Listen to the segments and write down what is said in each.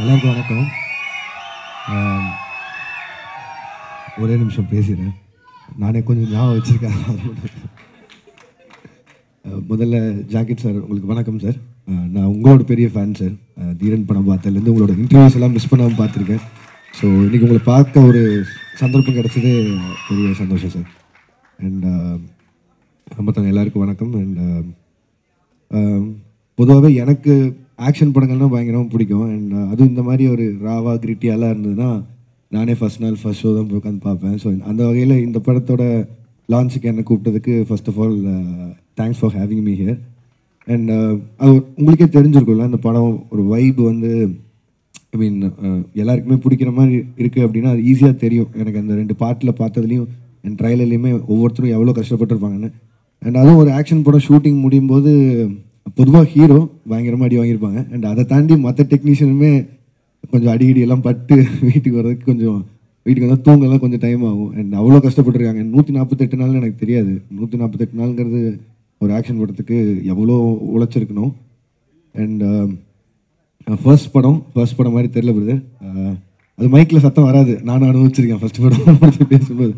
எல்லாருக்கும் வணக்கம். ஒரே நிமிஷம் பேசிடுறேன். நானே கொஞ்சம் ஞாபகம் வச்சுருக்கேன். முதல்ல ஜாக்கெட் சார் உங்களுக்கு வணக்கம் சார். நான் உங்களோட பெரிய ஃபேன் சார். தீரன் படம் பார்த்ததுலேருந்து உங்களோட இன்டர்வியூஸ் எல்லாம் மிஸ் பண்ணாமல் பார்த்துருக்கேன். ஸோ இன்றைக்கி உங்களை பார்க்க ஒரு சந்தர்ப்பம் கிடச்சதே பெரிய சந்தோஷம் சார். அண்ட் மற்றவங்க எல்லாருக்கும் வணக்கம். அண்ட் பொதுவாகவே எனக்கு ஆக்ஷன் படங்கள்னா பயங்கரமாக பிடிக்கும். அண்ட் uh, அதுவும் இந்த மாதிரி ஒரு ராவா கிரிட்டியாலாம் இருந்ததுன்னா நானே ஃபர்ஸ்ட் நாள் ஃபஸ்ட் ஷோ தான் போய் உட்காந்து பார்ப்பேன். ஸோ அந்த வகையில் இந்த படத்தோட லான்ச்சுக்கு என்னை கூப்பிட்டதுக்கு first of all thanks for having me here and அது உங்களுக்கே தெரிஞ்சிருக்கும்ல அந்த படம் ஒரு வைப் வந்து ஐ மீன் uh, எல்லாருக்குமே பிடிக்கிற மாதிரி இருக்குது அப்படின்னா அது ஈஸியாக தெரியும். எனக்கு அந்த ரெண்டு பாட்டில் பார்த்ததுலையும் என் ட்ரைலர்லையுமே ஒவ்வொருத்தரும் எவ்வளோ கஷ்டப்பட்டுருப்பாங்கன்னு. அண்ட் அதுவும் ஒரு ஆக்ஷன் படம் ஷூட்டிங் முடியும் போது பொதுவாக ஹீரோ பயங்கரமாக அடி வாங்கியிருப்பாங்க. அண்ட் அதை தாண்டி மற்ற டெக்னீஷியனுமே கொஞ்சம் அடிக்கடி எல்லாம் பட்டு வீட்டுக்கு வர்றதுக்கு கொஞ்சம் வீட்டுக்கு வந்தால் தூங்கலாம் கொஞ்சம் டைம் ஆகும். அண்ட் அவ்வளோ கஷ்டப்பட்டுருக்காங்க. நூற்றி நாற்பத்தெட்டு நாள்னு எனக்கு தெரியாது. நூற்றி நாற்பத்தெட்டு நாளுங்கிறது ஒரு ஆக்ஷன் படத்துக்கு எவ்வளோ உழைச்சிருக்கணும். அண்ட் ஃபர்ஸ்ட் படம் ஃபர்ஸ்ட் படம் மாதிரி தெரியல பிரதர் அது மைக்கில் சத்தம் வராது. நானும் அனுபவிச்சிருக்கேன் ஃபர்ஸ்ட் படம் பேசும்போது.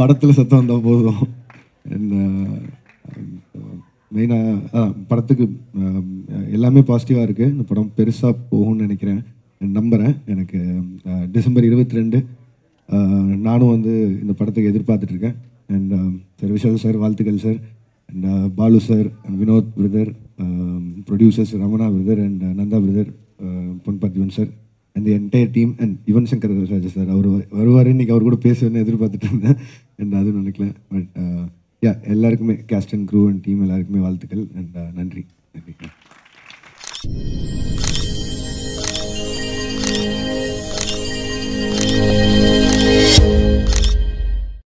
படத்தில் சத்தம் வந்தால் போதும். அண்ட் மெயினாக படத்துக்கு எல்லாமே பாசிட்டிவாக இருக்குது இந்த படம் பெருசாக போகும்னு நினைக்கிறேன். நம்புகிறேன் எனக்கு டிசம்பர் இருபத்தி ரெண்டு நானும் வந்து இந்த படத்துக்கு எதிர்பார்த்துட்ருக்கேன் அண்ட் சார் விஷால் சார் வாழ்த்துக்கள் sir. And Balu sir and Vinoth brother producers Ramana brother and Nanda brother Pon Parthiban sir. And entire team and Yuvan Shankar Raja sir. அவர் வருவார். இன்றைக்கி அவர் கூட பேசுவேன்னு எதிர்பார்த்துட்டு இருந்தேன். அண்ட் அதுவும் நினைக்கல. பட் யா எல்லாருக்குமே cast and crew and team எல்லாருக்குமே வாழ்த்துக்கள் அண்ட் uh, நன்றி. நன்றி.